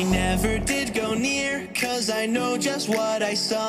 I never did go near, cause I know just what I saw.